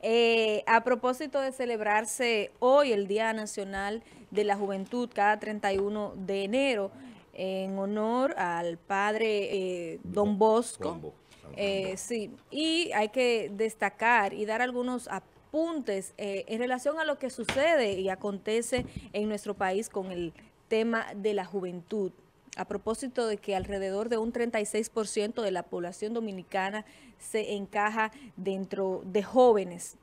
Eh, a propósito de celebrarse hoy el Día Nacional de la Juventud, cada 31 de enero, en honor al padre eh, Don Bosco. Eh, sí, y hay que destacar y dar algunos apuntes en relación a lo que sucede y acontece en nuestro país con el tema de la juventud a propósito de que alrededor de un 36% de la población dominicana se encaja dentro de jóvenes.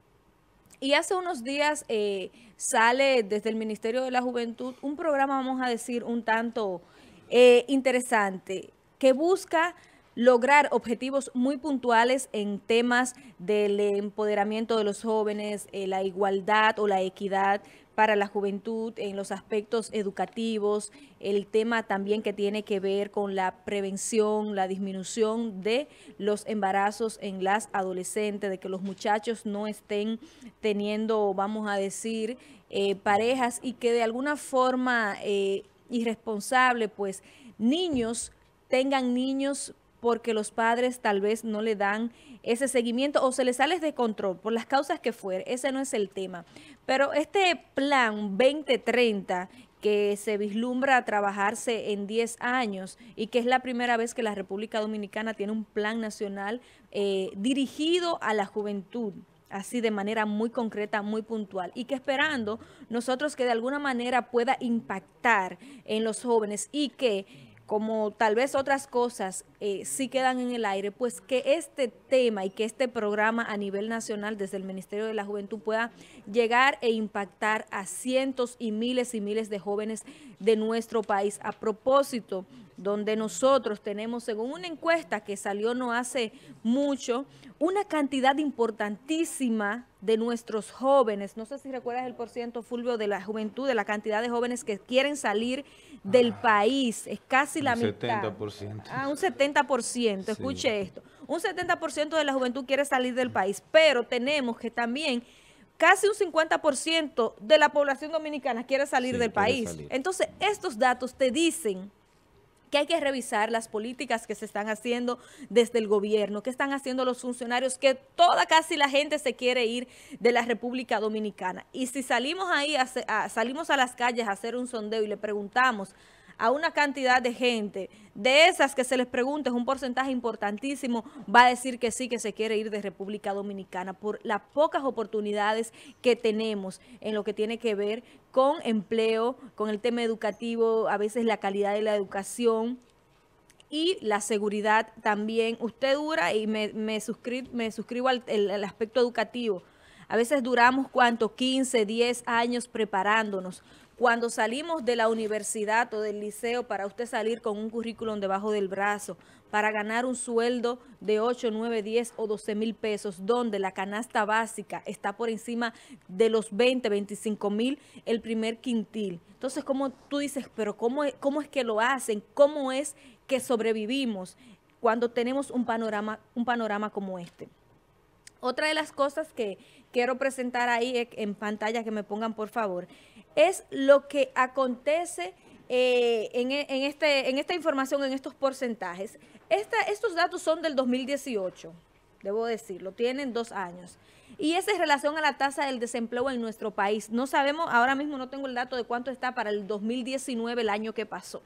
Y hace unos días eh, sale desde el Ministerio de la Juventud un programa, vamos a decir, un tanto eh, interesante, que busca lograr objetivos muy puntuales en temas del empoderamiento de los jóvenes, eh, la igualdad o la equidad, para la juventud en los aspectos educativos, el tema también que tiene que ver con la prevención, la disminución de los embarazos en las adolescentes, de que los muchachos no estén teniendo, vamos a decir, eh, parejas y que de alguna forma eh, irresponsable, pues niños tengan niños porque los padres tal vez no le dan ese seguimiento o se les sale de control por las causas que fuere. Ese no es el tema. Pero este plan 2030 que se vislumbra trabajarse en 10 años y que es la primera vez que la República Dominicana tiene un plan nacional eh, dirigido a la juventud así de manera muy concreta, muy puntual, y que esperando nosotros que de alguna manera pueda impactar en los jóvenes y que como tal vez otras cosas eh, sí quedan en el aire, pues que este tema y que este programa a nivel nacional desde el Ministerio de la Juventud pueda llegar e impactar a cientos y miles y miles de jóvenes de nuestro país. A propósito, donde nosotros tenemos, según una encuesta que salió no hace mucho, una cantidad importantísima de nuestros jóvenes, no sé si recuerdas el porciento, Fulvio, de la juventud, de la cantidad de jóvenes que quieren salir del ah. país, es casi la mitad. Un 70%. Ah, un 70%, escuche esto. Un 70% de la juventud quiere salir del país, pero tenemos que también casi un 50% de la población dominicana quiere salir del país. Entonces, estos datos te dicen que hay que revisar las políticas que se están haciendo desde el gobierno, que están haciendo los funcionarios, que toda casi la gente se quiere ir de la República Dominicana. Y si salimos ahí, salimos a las calles a hacer un sondeo y le preguntamos a una cantidad de gente, de esas que se les pregunte, es un porcentaje importantísimo, va a decir que sí, que se quiere ir de República Dominicana por las pocas oportunidades que tenemos en lo que tiene que ver con empleo, con el tema educativo, a veces la calidad de la educación, y la seguridad también. Usted dura y me, me, me suscribo al aspecto educativo. A veces duramos, ¿cuánto? 15, 10 años preparándonos cuando salimos de la universidad o del liceo para usted salir con un currículum debajo del brazo, para ganar un sueldo de 8, 9, 10 o 12 mil pesos, donde la canasta básica está por encima de los 20, 25 mil el primer quintil. Entonces, como tú dices, pero cómo, ¿cómo es que lo hacen? ¿Cómo es que sobrevivimos cuando tenemos un panorama, un panorama como este? Otra de las cosas que quiero presentar ahí en pantalla, que me pongan por favor, es lo que acontece eh, en, este, en esta información, en estos porcentajes. estos datos son del 2018, debo decirlo, tienen dos años. Y es relación a la tasa del desempleo en nuestro país. No sabemos, ahora mismo no tengo el dato de cuánto está para el 2019, el año que pasó.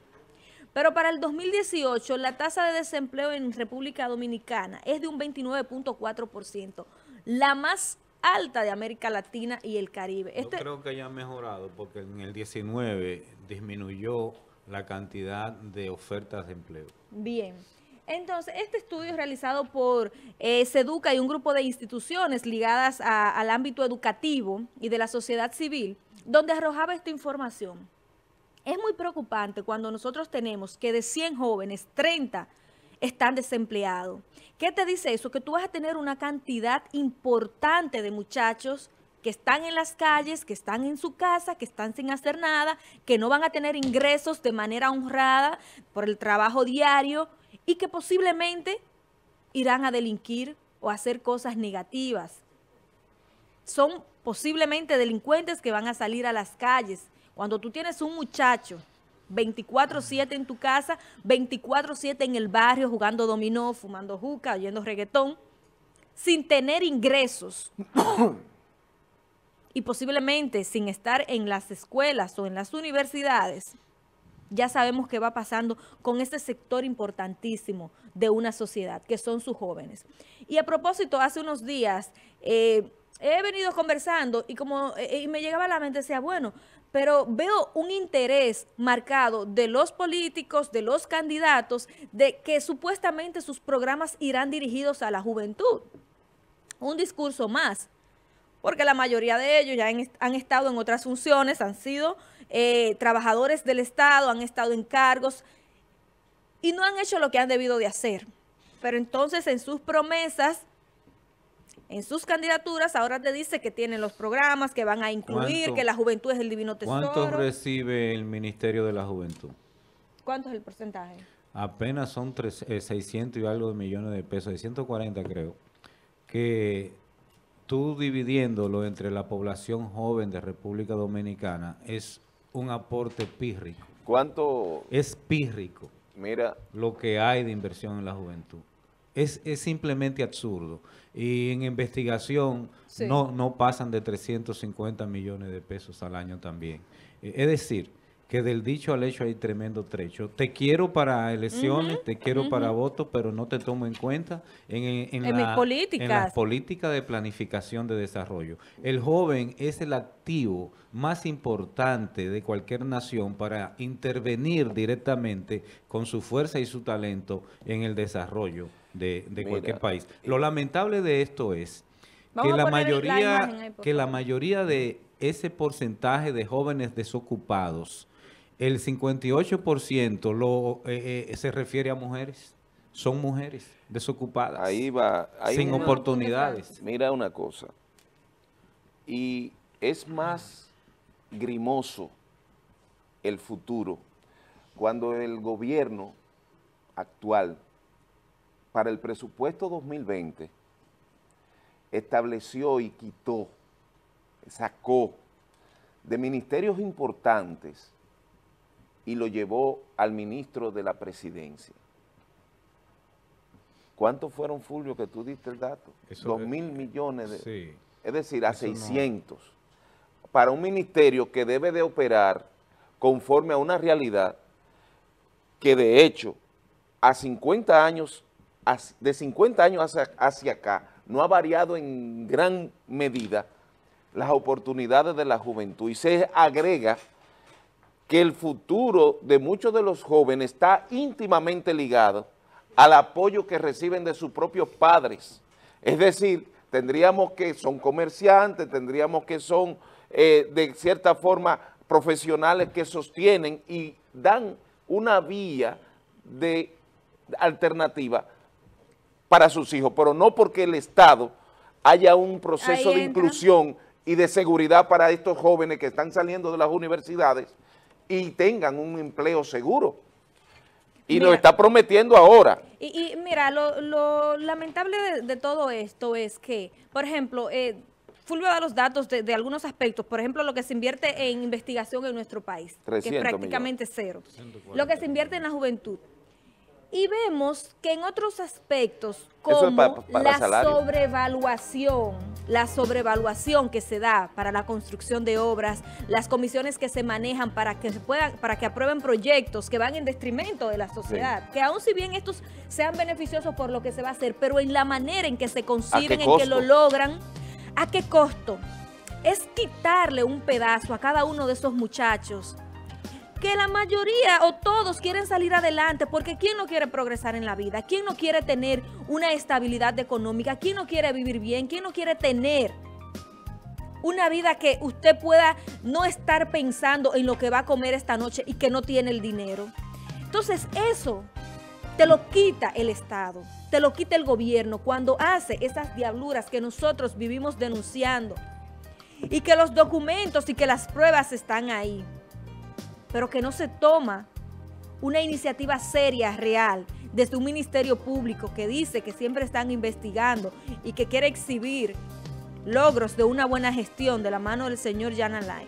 Pero para el 2018, la tasa de desempleo en República Dominicana es de un 29.4%, la más alta de América Latina y el Caribe. Yo este creo que haya mejorado porque en el 19 disminuyó la cantidad de ofertas de empleo. Bien. Entonces, este estudio es realizado por eh, SEDUCA y un grupo de instituciones ligadas al ámbito educativo y de la sociedad civil, donde arrojaba esta información. Es muy preocupante cuando nosotros tenemos que de 100 jóvenes, 30 están desempleados. ¿Qué te dice eso? Que tú vas a tener una cantidad importante de muchachos que están en las calles, que están en su casa, que están sin hacer nada, que no van a tener ingresos de manera honrada por el trabajo diario y que posiblemente irán a delinquir o a hacer cosas negativas. Son posiblemente delincuentes que van a salir a las calles. Cuando tú tienes un muchacho 24-7 en tu casa, 24-7 en el barrio, jugando dominó, fumando juca, oyendo reggaetón. sin tener ingresos y posiblemente sin estar en las escuelas o en las universidades, ya sabemos qué va pasando con este sector importantísimo de una sociedad, que son sus jóvenes. Y a propósito, hace unos días eh, he venido conversando y como eh, y me llegaba a la mente, decía, bueno, pero veo un interés marcado de los políticos, de los candidatos, de que supuestamente sus programas irán dirigidos a la juventud. Un discurso más, porque la mayoría de ellos ya han, estado en otras funciones, han sido eh, trabajadores del Estado, han estado en cargos y no han hecho lo que han debido de hacer. Pero entonces en sus promesas en sus candidaturas ahora te dice que tienen los programas, que van a incluir, que la juventud es el divino tesoro. ¿Cuánto recibe el Ministerio de la Juventud? ¿Cuánto es el porcentaje? Apenas son 600 eh, y algo de millones de pesos, de 140 creo, que tú dividiéndolo entre la población joven de República Dominicana es un aporte pírrico. ¿Cuánto? Es pírrico. Mira. Lo que hay de inversión en la juventud. Es, es simplemente absurdo y en investigación no, no pasan de 350 millones de pesos al año también. Eh, es decir, que del dicho al hecho hay tremendo trecho. Te quiero para elecciones, te quiero para votos, pero no te tomo en cuenta en, en, en, la, en la política de planificación de desarrollo. El joven es el activo más importante de cualquier nación para intervenir directamente con su fuerza y su talento en el desarrollo de, cualquier país. Lo lamentable de esto es que la mayoría, que la mayoría de ese porcentaje de jóvenes desocupados, el 58% lo, eh, eh, se refiere a mujeres. Son mujeres desocupadas. Ahí va. sin oportunidades. Mira una cosa. Y es más grimoso el futuro cuando el gobierno actual para el presupuesto 2020 estableció y quitó, sacó de ministerios importantes y lo llevó al ministro de la presidencia. ¿Cuántos fueron, Fulvio, que tú diste el dato? Dos mil millones de... Sí, es decir, a 600. Para un ministerio que debe de operar conforme a una realidad que de hecho a 50 años de 50 años hacia, acá no ha variado en gran medida las oportunidades de la juventud y se agrega que el futuro de muchos de los jóvenes está íntimamente ligado al apoyo que reciben de sus propios padres. Es decir, tendríamos que son comerciantes, tendríamos que son eh, de cierta forma profesionales que sostienen y dan una vía de alternativa para sus hijos, pero no porque el Estado haya un proceso de inclusión y de seguridad para estos jóvenes que están saliendo de las universidades y tengan un empleo seguro. Y lo está prometiendo ahora. Y, mira, lo, lamentable de, todo esto es que, por ejemplo, eh, Fulvio da los datos de, algunos aspectos, por ejemplo, lo que se invierte en investigación en nuestro país, que es prácticamente cero. Lo que se invierte en la juventud, y vemos que en otros aspectos, como la sobrevaluación, la sobrevaluación que se da para la construcción de obras, las comisiones que se manejan para que se puedan, para que aprueben proyectos que van en detrimento de la sociedad, que aún si bien estos sean beneficiosos por lo que se va a hacer, pero en la manera en que se consiguen, en que lo logran, ¿a qué costo? Es quitarle un pedazo a cada uno de esos muchachos que la mayoría o todos quieren salir adelante, porque ¿quién no quiere progresar en la vida? ¿Quién no quiere tener una estabilidad económica? ¿Quién no quiere vivir bien? ¿Quién no quiere tener una vida que usted pueda no estar pensando en lo que va a comer esta noche y que no tiene el dinero? Entonces eso te lo quita el Estado, te lo quita el gobierno cuando hace esas diabluras que nosotros vivimos denunciando y que los documentos y que las pruebas están ahí pero que no se toma una iniciativa seria, real, desde un ministerio público que dice que siempre están investigando y que quiere exhibir logros de una buena gestión de la mano del señor Jan Alain.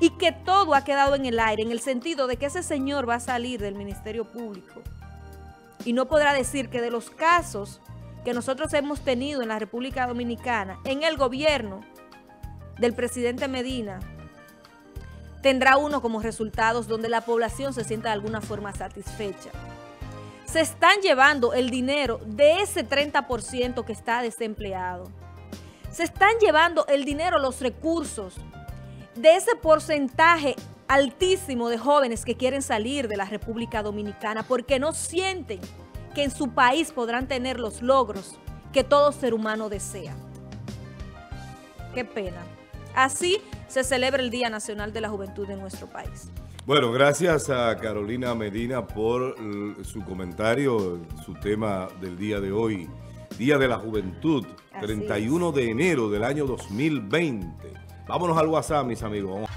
Y que todo ha quedado en el aire, en el sentido de que ese señor va a salir del ministerio público y no podrá decir que de los casos que nosotros hemos tenido en la República Dominicana, en el gobierno del presidente Medina, tendrá uno como resultados donde la población se sienta de alguna forma satisfecha. Se están llevando el dinero de ese 30% que está desempleado. Se están llevando el dinero, los recursos de ese porcentaje altísimo de jóvenes que quieren salir de la República Dominicana porque no sienten que en su país podrán tener los logros que todo ser humano desea. Qué pena. Así se celebra el Día Nacional de la Juventud en nuestro país. Bueno, gracias a Carolina Medina por su comentario, su tema del día de hoy, Día de la Juventud, 31 de enero del año 2020. Vámonos al WhatsApp, mis amigos.